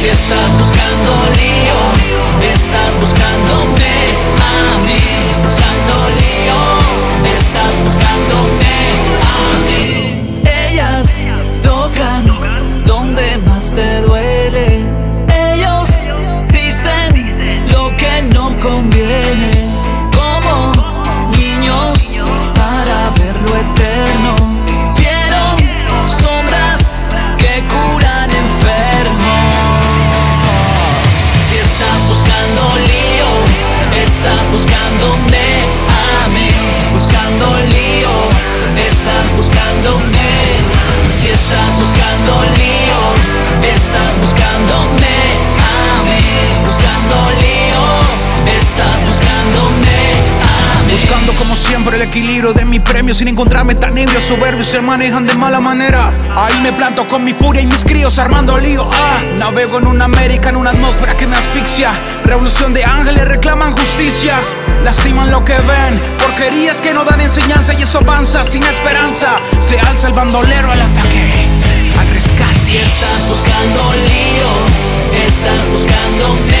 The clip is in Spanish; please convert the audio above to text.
Si estás buscando lío, estás Buscando como siempre el equilibrio de mi premio sin encontrarme tan ebrio, soberbio se manejan de mala manera. Ahí me planto con mi furia y mis críos armando lío. Ah, navego en una América, en una atmósfera que me asfixia. Revolución de ángeles reclaman justicia. Lastiman lo que ven, porquerías que no dan enseñanza y eso avanza sin esperanza. Se alza el bandolero al ataque, al rescate. Si estás buscando lío, estás buscando